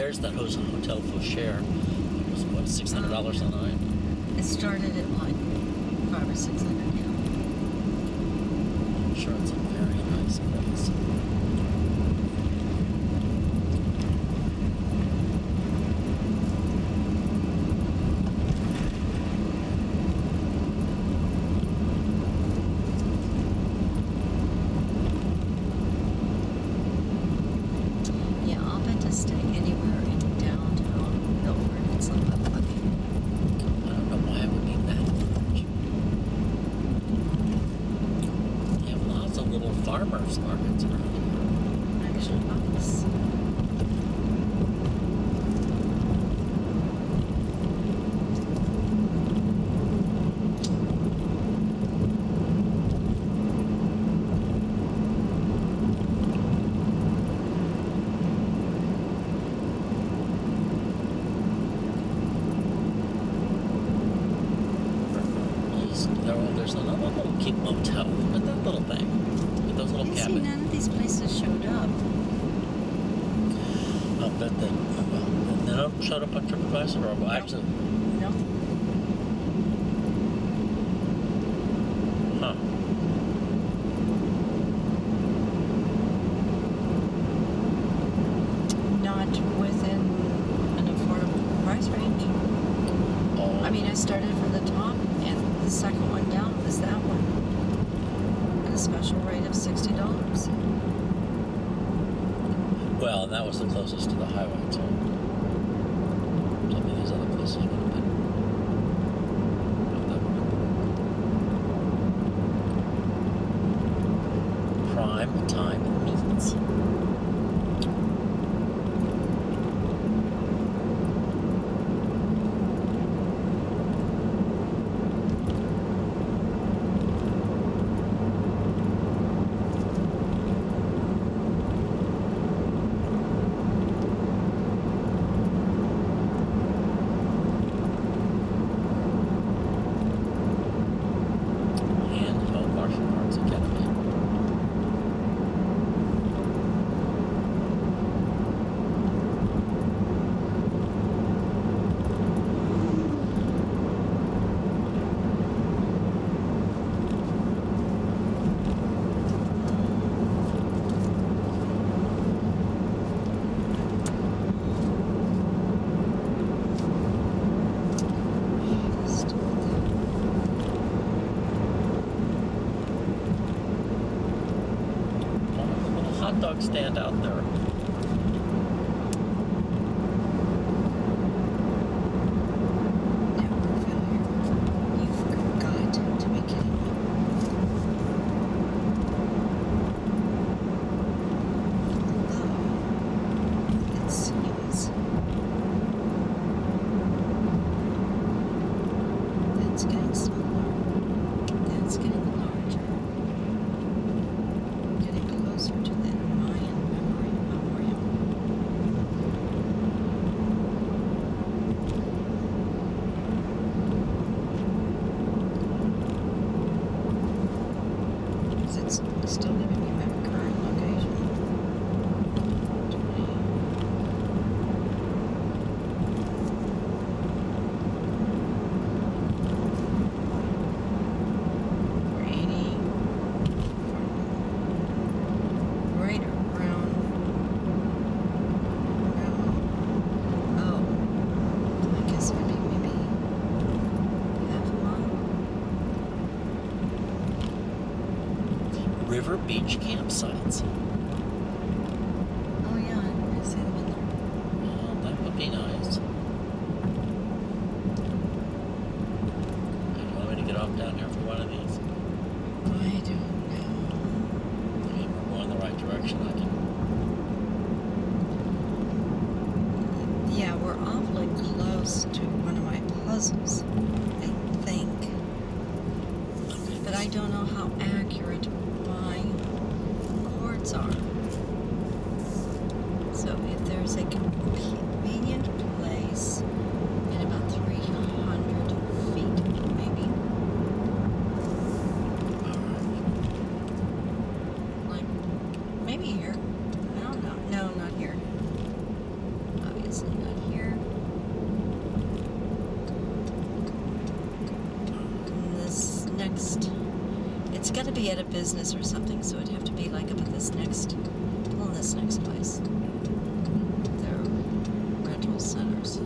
there's that hotel Fauchère. It was what six hundred dollars a night. It started at like five or six hundred. Yeah. I'm sure it's a very nice place. Yeah, I'll bet to stay anywhere in downtown Milford. It's like a bucket. I don't know why it would be that much. Little farmers. There's, there, another little keep motel, but that little thing with those little You see, none of these places showed up. I'll bet they, well, they don't shut up on TripAdvisor or well, actually, No. huh? Not within an affordable price range. Oh, I mean, I started from the top, and the second one down was that one. At a special rate of sixty dollars. well, that was the closest to the highway too. Some of these other places would have been. well, that would have been- Prime time dog stand out there. River Beach campsites. Oh yeah, I see them in there. Well, that would be nice. Do You want me to get off down here for one of these? I don't know. I mean, we're going the right direction. I can. Yeah, we're awfully close to one of my puzzles, I think. But I don't know how accurate my chords are. So if there's a convenient place in about 300 feet, maybe, like maybe here. I don't know. No, not here. Obviously. It's got to be at a business or something, so it'd have to be like up at this next, well, this next place. Their rental centers.